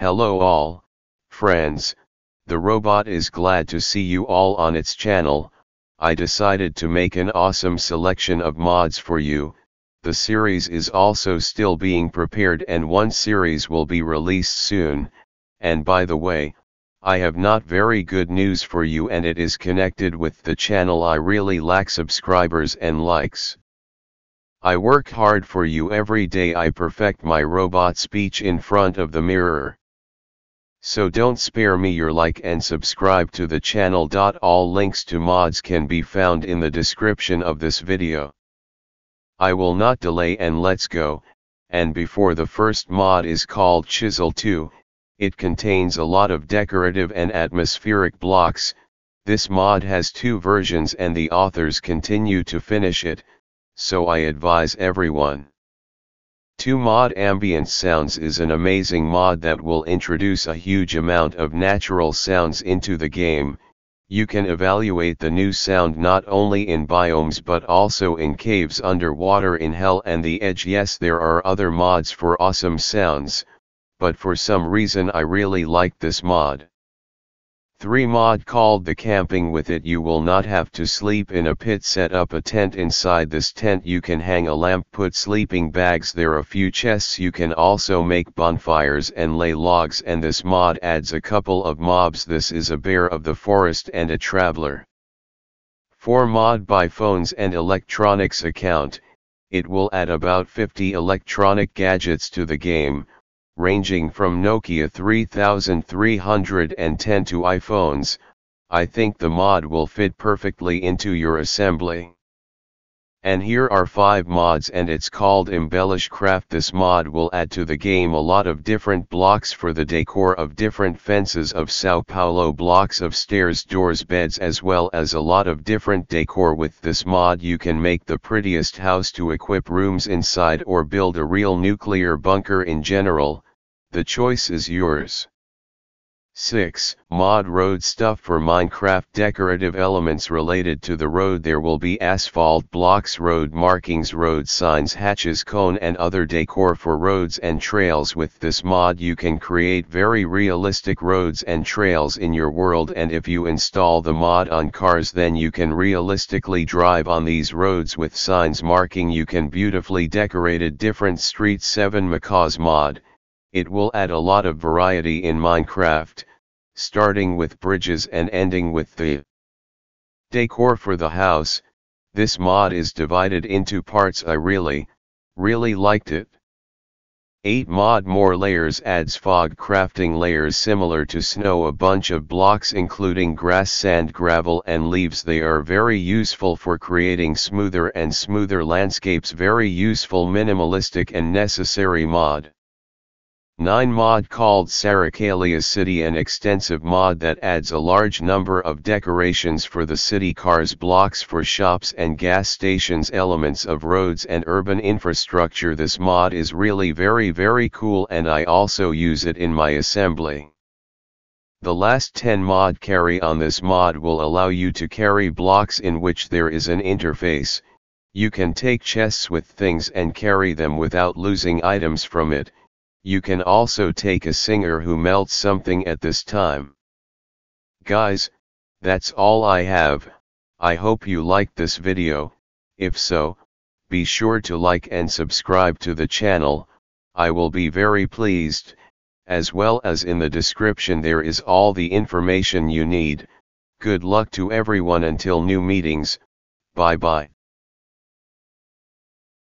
Hello all, friends, the robot is glad to see you all on its channel, I decided to make an awesome selection of mods for you, the series is also still being prepared and one series will be released soon, and by the way, I have not very good news for you and it is connected with the channel. I really lack subscribers and likes. I work hard for you. Every day I perfect my robot speech in front of the mirror. So don't spare me your like and subscribe to the channel. All links to mods can be found in the description of this video. I will not delay and let's go, and before the first mod is called Chisel 2, it contains a lot of decorative and atmospheric blocks, this mod has two versions and the authors continue to finish it, so I advise everyone. 2 Mod Ambient Sounds is an amazing mod that will introduce a huge amount of natural sounds into the game, you can evaluate the new sound not only in biomes but also in caves underwater in Hell and the Edge yes there are other mods for awesome sounds, but for some reason I really like this mod. 3 mod called the camping with it you will not have to sleep in a pit set up a tent inside this tent you can hang a lamp put sleeping bags there a few chests you can also make bonfires and lay logs and this mod adds a couple of mobs this is a bear of the forest and a traveler. 4 mod by phones and electronics account, it will add about 50 electronic gadgets to the game, ranging from Nokia 3310 to iPhones, I think the mod will fit perfectly into your assembly. And here are 5 mods and it's called Embellish Craft. This mod will add to the game a lot of different blocks for the decor of different fences of Sao Paulo blocks of stairs doors beds as well as a lot of different decor with this mod you can make the prettiest house to equip rooms inside or build a real nuclear bunker in general, the choice is yours. 6. Mod road stuff for Minecraft decorative elements related to the road there will be asphalt blocks road markings road signs hatches cone and other decor for roads and trails with this mod you can create very realistic roads and trails in your world and if you install the mod on cars then you can realistically drive on these roads with signs marking you can beautifully decorated different streets 7 Macaw's mod it will add a lot of variety in Minecraft, starting with bridges and ending with the decor for the house, this mod is divided into parts. I really, really liked it. 8 mod more layers adds fog crafting layers similar to snow. A bunch of blocks including grass sand gravel and leaves. They are very useful for creating smoother and smoother landscapes. Very useful minimalistic and necessary mod. 9 mod called Saracalia City an extensive mod that adds a large number of decorations for the city cars blocks for shops and gas stations elements of roads and urban infrastructure. This mod is really very very cool and I also use it in my assembly. The last 10 mod carry on this mod will allow you to carry blocks in which there is an interface, you can take chests with things and carry them without losing items from it, you can also take a singer who melts something at this time. Guys, that's all I have, I hope you liked this video, if so, be sure to like and subscribe to the channel, I will be very pleased, as well as in the description there is all the information you need, good luck to everyone until new meetings, bye bye.